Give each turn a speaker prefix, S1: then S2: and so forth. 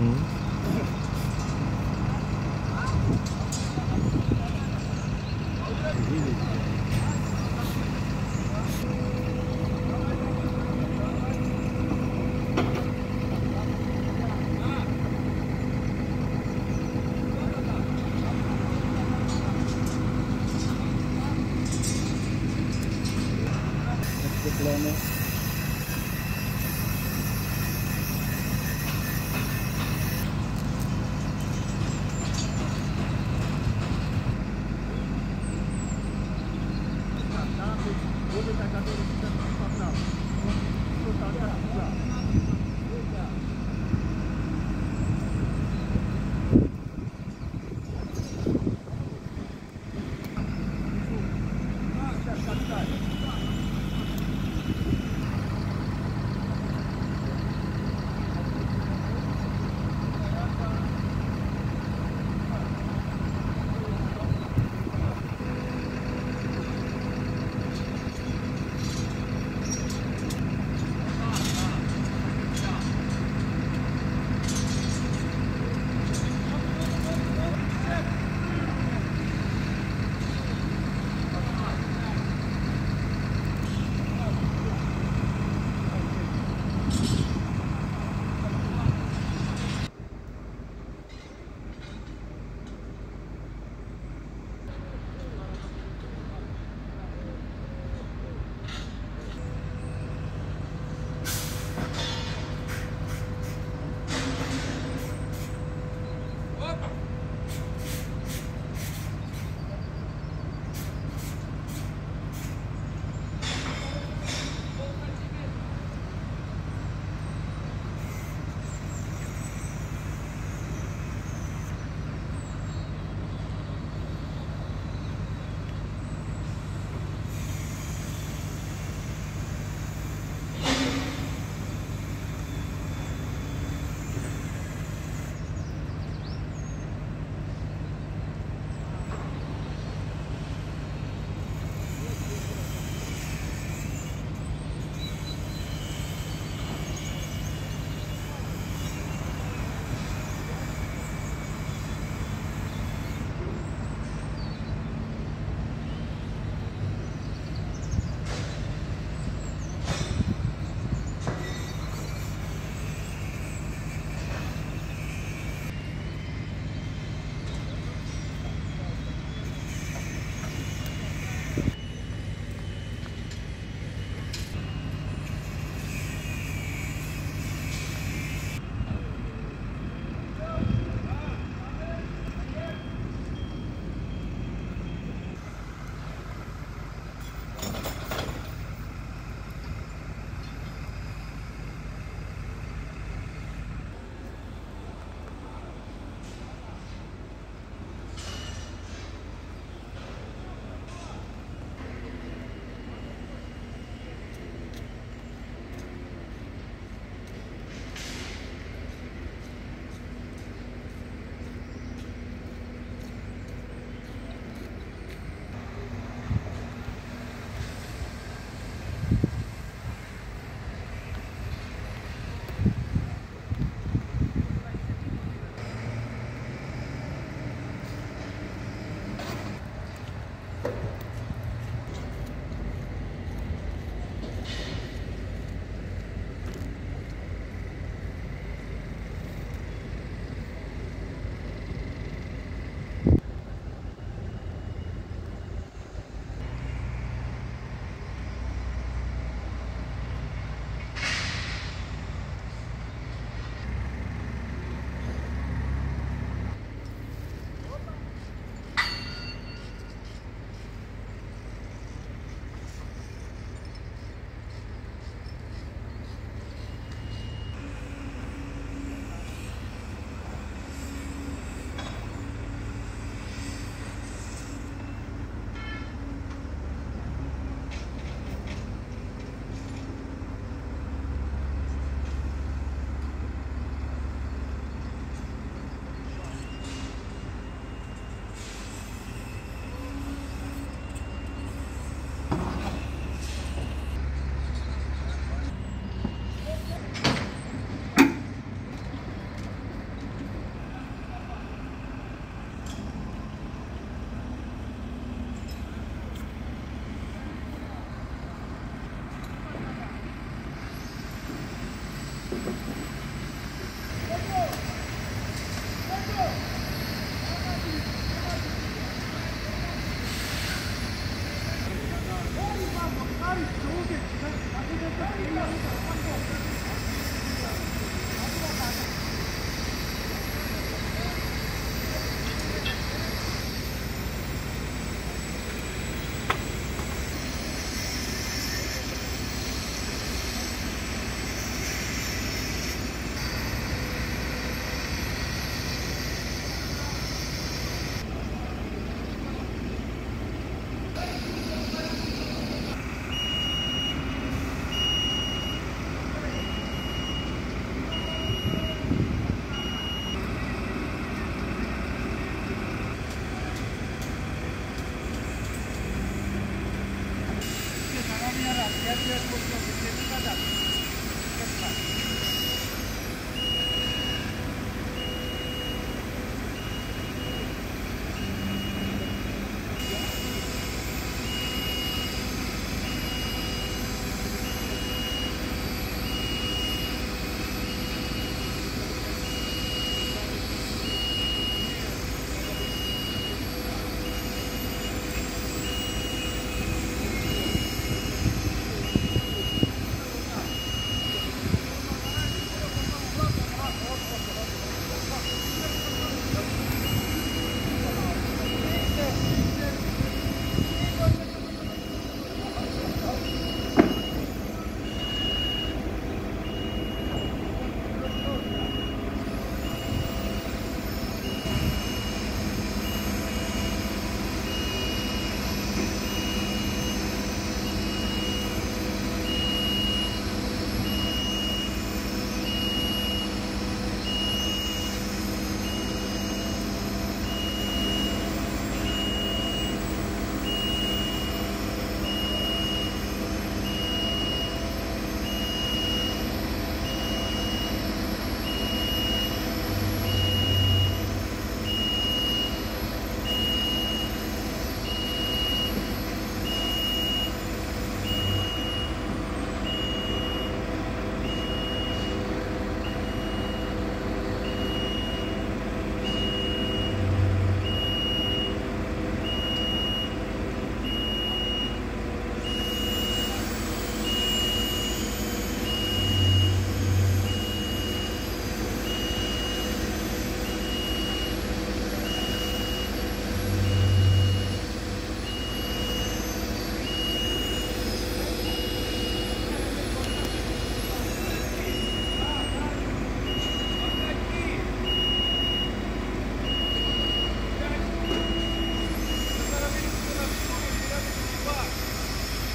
S1: 嗯。